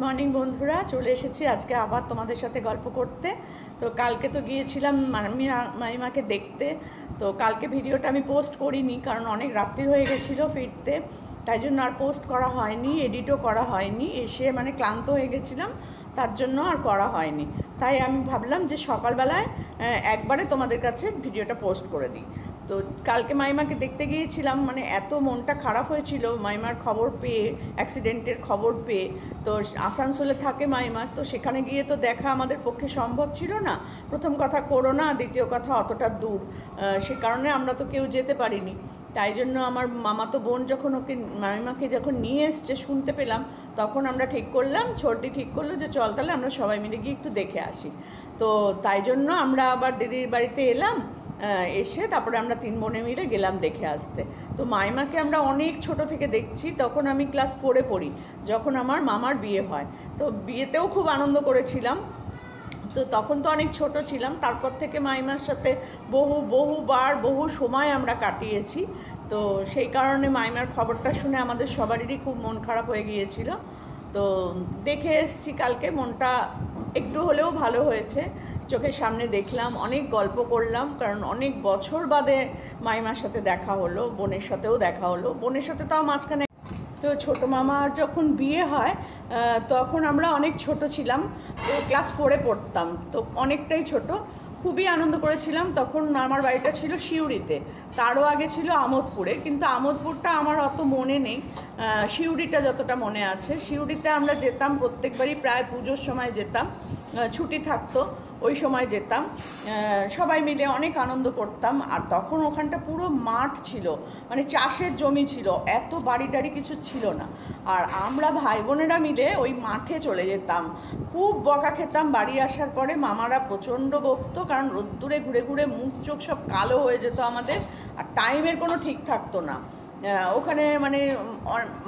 Morning বন্ধুরা। চলে এসেছি আজকে আবার তোমাদের সাথে গল্প করতে। তো কালকে তো গিয়েছিলাম মামি মাইমাকে দেখতে। তো কালকে ভিডিওটা আমি পোস্ট করিনি, কারণ অনেক রাত্রি হয়ে গেছিল ফিরতে। তাই জন্য আর পোস্ট করা হয়নি এডিটও করা হয়নি। এসে মানে ক্লান্ত হয়ে গেছিলাম, তার জন্য আর করা হয়নি। তাই আমি ভাবলাম যে সকালবেলায় একবারে তোমাদের কাছে ভিডিওটা পোস্ট করে দিই। তো কালকে মাইমাকে দেখতে গিয়েছিলাম মানে এত মনটা খারাপ হয়েছিল, মাইমার খবর পেয়ে অ্যাক্সিডেন্টের খবর পেয়ে, তো আসানসোলে থাকে মাইমা, তো সেখানে গিয়ে তো দেখা আমাদের পক্ষে সম্ভব ছিল না। প্রথম কথা করোনা দ্বিতীয় কথা অতটা দূর সে কারণে আমরা তো কেউ যেতে পারিনি। তাই জন্য আমার মামাতো বোন যখন ওকে মামিমাকে যখন নিয়ে এসছে শুনতে পেলাম, তখন আমরা ঠিক করলাম ছোটদি ঠিক করল যে চল তাহলে আমরা সবাই মিলে গিয়ে একটু দেখে আসি। তো তাই জন্য আমরা আবার দিদির বাড়িতে এলাম এসে তারপরে আমরা তিন বোনে মিলে গেলাম দেখে আসতে। তো মাইমাকে আমরা অনেক ছোট থেকে দেখছি, তখন আমি ক্লাস ফোরে পড়ি, যখন আমার মামার বিয়ে হয়। তো বিয়েতেও খুব আনন্দ করেছিলাম। তো তখন তো অনেক ছোট ছিলাম, তারপর থেকে মাইমার সাথে বহু, বহুবার, বহু সময় আমরা কাটিয়েছি। তো সেই কারণে মাইমার খবরটা শুনে আমাদের সবারই খুব মন খারাপ হয়ে গিয়েছিল। তো দেখে এসছি কালকে, মনটা একটু হলেও ভালো হয়েছে। চোখের সামনে দেখলাম, অনেক গল্প করলাম, কারণ অনেক বছর বাদে মাইমার সাথে দেখা হলো, বোনের সাথেও দেখা হলো। বোনের সাথে তাও মাঝখানে তো ছোটো মামার যখন বিয়ে হয় তখন আমরা অনেক ছোট ছিলাম, তো ক্লাস ফোরে পড়তাম, তো অনেকটাই ছোট। খুবই আনন্দ করেছিলাম, তখন আমার বাড়িটা ছিল সিউড়িতে। তারও আগে ছিল আমোদপুরে, কিন্তু আমোদপুরটা আমার অত মনে নেই। সিউড়িটা যতটা মনে আছে, সিউড়িতে আমরা যেতাম, প্রত্যেকবারই প্রায় পুজোর সময় যেতাম। ছুটি থাকতো, ওই সময় যেতাম। সবাই মিলে অনেক আনন্দ করতাম, আর তখন ওখানটা পুরো মাঠ ছিল মানে চাষের জমি ছিল, এত বাড়ি টাড়ি কিছু ছিল না। আর আমরা ভাই বোনেরা মিলে ওই মাঠে চলে যেতাম। খুব বকা খেতাম বাড়ি আসার পরে, মামারা প্রচণ্ড বকতো, কারণ রোদ্দুরে ঘুরে ঘুরে মুখ চোখ সব কালো হয়ে যেত আমাদের। আর টাইমের কোনো ঠিক থাকতো না। ওখানে মানে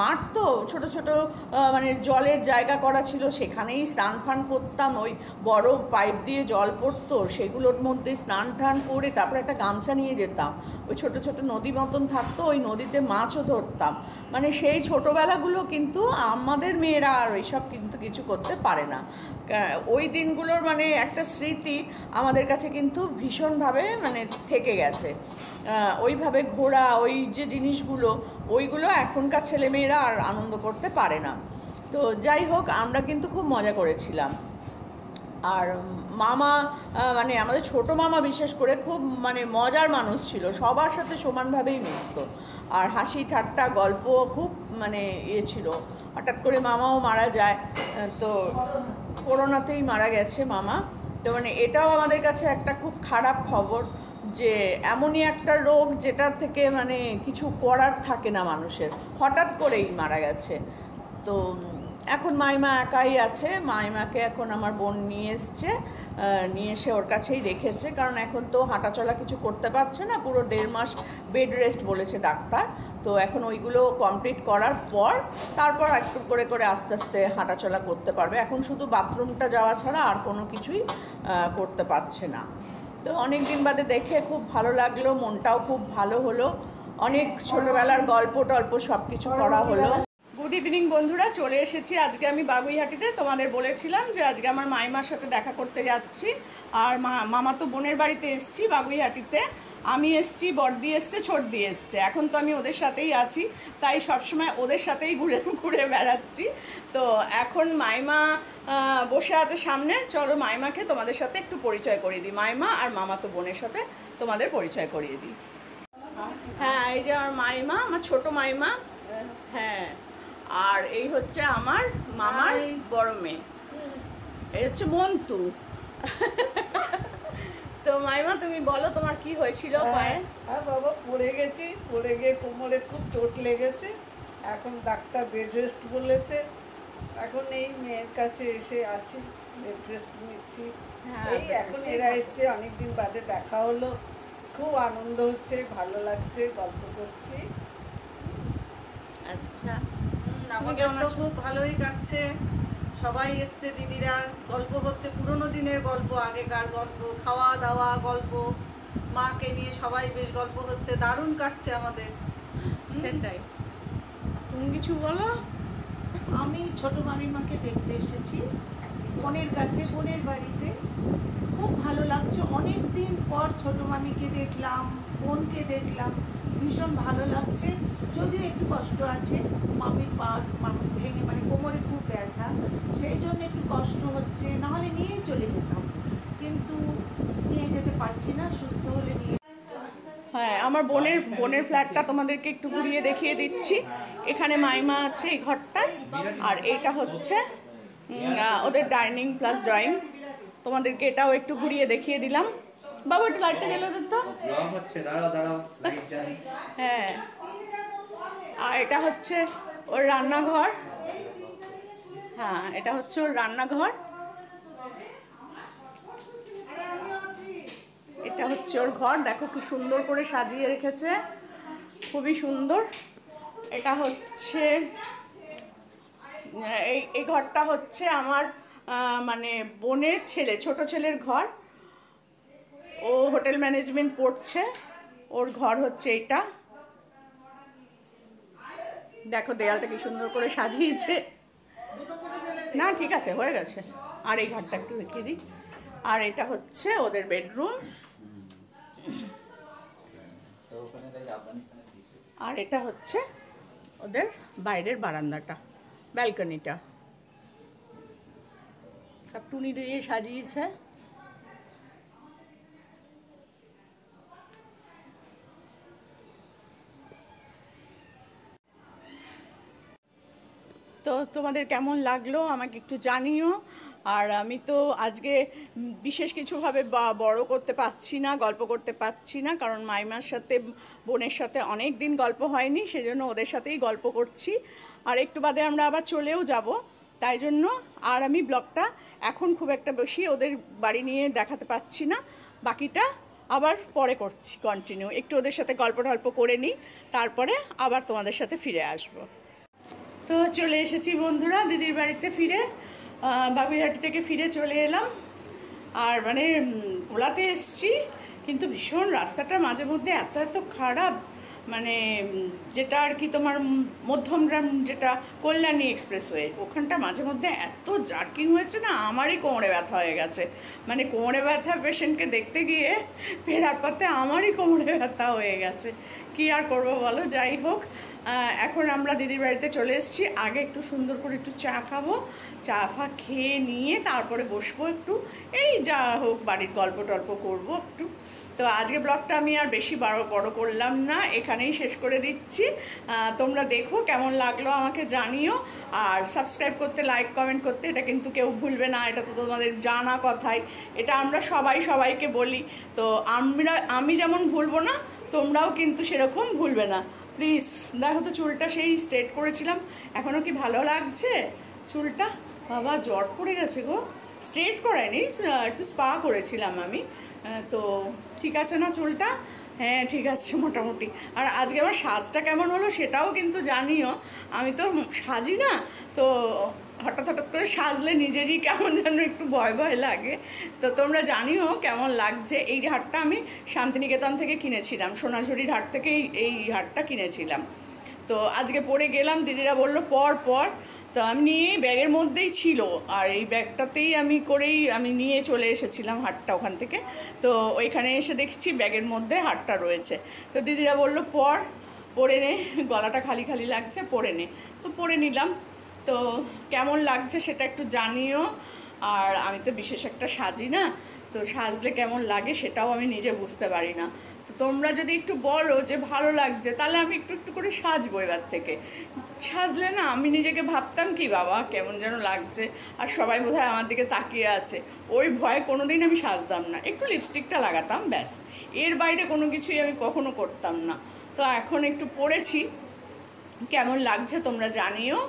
মাঠ তো, ছোট ছোট মানে জলের জায়গা করা ছিল, সেখানেই স্নান ফান করতাম। ওই বড় পাইপ দিয়ে জল পড়তো, সেগুলোর মধ্যে স্নান টান করে তারপরে একটা গামছা নিয়ে যেতাম। ওই ছোট ছোট নদী মতন থাকতো, ওই নদীতে মাছও ধরতাম। মানে সেই ছোটোবেলাগুলো কিন্তু আমাদের মেয়েরা আর ওইসব কিন্তু কিছু করতে পারে না। ওই দিনগুলোর মানে একটা স্মৃতি আমাদের কাছে কিন্তু ভীষণভাবে মানে থেকে গেছে। ওইভাবে ঘোরা, ওই যে জিনিসগুলো, ওইগুলো এখনকার ছেলেমেয়েরা আর আনন্দ করতে পারে না। তো যাই হোক, আমরা কিন্তু খুব মজা করেছিলাম। আর মামা মানে আমাদের ছোট মামা বিশেষ করে খুব মানে মজার মানুষ ছিল, সবার সাথে সমানভাবেই মিশত। আর হাসি ঠাট্টা গল্প খুব মানে ইয়ে ছিল। হঠাৎ করে মামাও মারা যায় তো করোনাতেই মারা গেছে মামা। তো মানে এটাও আমাদের কাছে একটা খুব খারাপ খবর যে এমনই একটা রোগ যেটার থেকে মানে কিছু করার থাকে না মানুষের। হঠাৎ করেই মারা গেছে। তো এখন মাইমা একাই আছে। মাইমাকে এখন আমার বোন নিয়ে এসছে নিয়ে এসে ওর কাছেই রেখেছে। কারণ এখন তো হাঁটাচলা কিছু করতে পারছে না। পুরো দেড় মাস বেড রেস্ট বলেছে ডাক্তার। তো এখন ওইগুলো কমপ্লিট করার পর তারপর একটু করে করে আস্তে আস্তে হাঁটাচলা করতে পারবে। এখন শুধু বাথরুমটা যাওয়া ছাড়া আর কোনো কিছুই করতে পারছে না। তো অনেক দিন বাদে দেখে খুব ভালো লাগল, মনটাও খুব ভালো হলো। অনেক ছোটোবেলার গল্প টল্প সব কিছু করা হলো। গুড ইভিনিং বন্ধুরা। চলে এসেছি আজকে আমি বাগুইহাটিতে। তোমাদের বলেছিলাম যে আজকে আমার মাইমার সাথে দেখা করতে যাচ্ছি। আর মা, মামা তো বোনের বাড়িতে এসছি বাগুইহাটিতে। আমি এসছি বড়দি এসছে ছোটদি এসছে। এখন তো আমি ওদের সাথেই আছি। তাই সবসময় ওদের সাথেই ঘুরে ঘুরে বেড়াচ্ছি। তো এখন মাইমা বসে আছে সামনে। চলো মাইমাকে তোমাদের সাথে একটু পরিচয় করিয়ে দিই। মাইমা আর মামা তো বোনের সাথে তোমাদের পরিচয় করিয়ে দিই। হ্যাঁ এই যে আমার মাইমা, আমার ছোট মাইমা। হ্যাঁ। আর এই হচ্ছে আমার মামার বড় মেয়ে। এই হচ্ছে মন্টু। তো মাইমা তুমি বলো তোমার কি হয়েছিল পায়ে? হ্যাঁ বাবা পড়ে গেছি। পড়ে গিয়ে কোমরে খুব চোট লেগেছে। এখন ডাক্তার বেড রেস্ট বলেছে। এখন এই মেয়ের কাছে এসে আছি বেড রেস্ট নিচ্ছি। হ্যাঁ, এই এখন এরা এসছে অনেকদিন বাদে দেখা হলো। খুব আনন্দ হচ্ছে ভালো লাগছে গল্প করছি। আচ্ছা। আমাদের খুব ভালোই কাটছে। সবাই এসছে দিদিরা। গল্প হচ্ছে পুরোনো দিনের গল্প আগেকার গল্প খাওয়া দাওয়া গল্প। মাকে নিয়ে সবাই বেশ গল্প হচ্ছে দারুণ কাটছে আমাদের। সেটাই। তুমি কিছু বলো? আমি ছোট মামিমাকে দেখতে এসেছি বোনের কাছে বোনের বাড়িতে। খুব ভালো লাগছে। অনেক দিন পর ছোট মামিকে দেখলাম বোনকে দেখলাম। ভীষণ ভালো লাগছে। যদিও একটু কষ্ট আছে মামির পা মামি ভেঙে মানে কোমরে খুব ব্যথা সেই জন্য একটু কষ্ট হচ্ছে নাহলে নিয়েই চলে যেতাম। কিন্তু নিয়ে যেতে পারছি না সুস্থ হলে নিয়ে হ্যাঁ আমার বোনের বোনের ফ্ল্যাটটা তোমাদেরকে একটু ঘুরিয়ে দেখিয়ে দিচ্ছি। এখানে মাইমা আছে এই ঘরটায় আর এটা হচ্ছে ওদের ডাইনিং প্লাস ড্রয়িং। তোমাদেরকে এটাও একটু ঘুরিয়ে দেখিয়ে দিলাম। বাবু একটু লাইটটা গেলে তো। হচ্ছে দাঁড়াও দাঁড়াও লাইট জানি হ্যাঁ আর এটা হচ্ছে ওর রান্নাঘর। হ্যাঁ এটা হচ্ছে ওর রান্নাঘর। এটা হচ্ছে ওর ঘর। দেখো কি সুন্দর করে সাজিয়ে রেখেছে। খুবই সুন্দর। এটা হচ্ছে, এই এই ঘরটা হচ্ছে আমার মানে বোনের ছেলে, ছোট ছেলের ঘর। ও হোটেল ম্যানেজমেন্ট পড়ছে ওর ঘর হচ্ছে এইটা। দেখো দেয়ালটা কি সুন্দর করে সাজিয়েছে। না, ঠিক আছে, হয়ে গেছে। আর এই ঘরটা একটু দেখিয়ে দিই। আর এটা হচ্ছে ওদের বেডরুম। আর এটা হচ্ছে ওদের বাইরের বারান্দাটা, ব্যালকনিটা। সব টুনি দিয়ে সাজিয়েছে। তো তোমাদের কেমন লাগল আমাকে একটু জানিও। আর আমি তো আজকে বিশেষ কিছুভাবে বড় করতে পারছি না, গল্প করতে পারছি না, কারণ মাইমার সাথে, বোনের সাথে অনেক দিন গল্প হয়নি, সেজন্য ওদের সাথেই গল্প করছি। আর একটু বাদে আমরা আবার চলেও যাব, তাই জন্য আর আমি ব্লগটা এখন খুব একটা বেশি ওদের বাড়ি নিয়ে দেখাতে পারছি না, বাকিটা আবার পরে করছি কন্টিনিউ একটু ওদের সাথে গল্প টল্প করে নিই, তারপরে আবার তোমাদের সাথে ফিরে আসব। তো চলে এসেছি বন্ধুরা দিদির বাড়িতে ফিরে। আহ, বাগুইহাটি থেকে ফিরে চলে এলাম। আর মানে ওলাতে এসছি কিন্তু ভীষণ রাস্তাটা মাঝে মধ্যে এত এত খারাপ। মানে যেটা আর কি তোমার মধ্যমগ্রাম যেটা কল্যাণী এক্সপ্রেসওয়ে ওখানটা মাঝে মধ্যে এত জার্কিং হয়েছে না আমারই কোমরে ব্যথা হয়ে গেছে। মানে কোমরে ব্যথা পেশেন্টকে দেখতে গিয়ে ফেরার পথে আমারই কোমরে ব্যথা হয়ে গেছে। কি আর করব বলো? যাই হোক এখন আমরা দিদির বাড়িতে চলে এসেছি। আগে একটু সুন্দর করে একটু চা খাব। চা ফা খেয়ে নিয়ে তারপরে বসবো একটু। এই যা হোক বাড়ির গল্প টল্প করব একটু। তো আজকে ব্লগটা আমি আর বেশি বড় বড় করলাম না। এখানেই শেষ করে দিচ্ছি। তোমরা দেখো কেমন লাগল আমাকে জানিও। আর সাবস্ক্রাইব করতে লাইক কমেন্ট করতে এটা কিন্তু কেউ ভুলবে না। এটা তো তোমাদের জানা কথাই। এটা আমরা সবাই সবাইকে বলি। তো আমরা আমি যেমন ভুলবো না, তোমরাও কিন্তু সেরকম ভুলবে না। প্লিজ, দেখো তো চুলটা সেই স্ট্রেট করেছিলাম এখনও কি ভালো লাগছে? চুলটা? বাবা জট পড়ে গেছে গো। স্ট্রেট করায়নি একটু স্পা করেছিলাম আমি। তো ঠিক আছে না চুলটা? হ্যাঁ ঠিক আছে, মোটামুটি। আর আজকে আমার সাজটা কেমন হলো সেটাও কিন্তু জানিও। আমি তো সাজি না, তো হঠাৎ হঠাৎ করে সাজলে নিজেরই কেমন যেন একটু ভয় ভয় লাগে। তো তোমরা জানিও কেমন লাগছে। এই হাটটা আমি শান্তিনিকেতন থেকে কিনেছিলাম। সোনাঝুরির হাট থেকে এই- হাটটা কিনেছিলাম। তো আজকে পরে গেলাম, দিদিরা বলল, পর পর। তো আমি নিয়ে ব্যাগের মধ্যেই ছিল। আর এই ব্যাগটাতেই আমি করেই আমি নিয়ে চলে এসেছিলাম হাটটা ওখান থেকে। তো ওইখানে এসে দেখছি ব্যাগের মধ্যে হাটটা রয়েছে। তো দিদিরা বলল, পর, পরে নে। গলাটা খালি খালি লাগছে, পরে নে। তো পরে নিলাম। তো কেমন লাগছে সেটা একটু জানিও। আর আমি তো বিশেষ একটা সাজি না, তো সাজলে কেমন লাগে সেটাও আমি নিজে বুঝতে পারি না। তো তোমরা যদি একটু বলো যে ভালো লাগছে, তাহলে আমি একটু একটু করে সাজবো এবার থেকে। সাজলে না আমি নিজেকে ভাবতাম কি বাবা, কেমন যেন লাগছে। আর সবাই বোধহয় আমার দিকে তাকিয়ে আছে। ওই ভয়ে কোনো দিন আমি সাজতাম না। একটু লিপস্টিকটা লাগাতাম, ব্যাস। এর বাইরে কোনো কিছুই আমি কখনো করতাম না। তো এখন একটু পড়েছি। কেমন লাগছে তোমরা জানিও।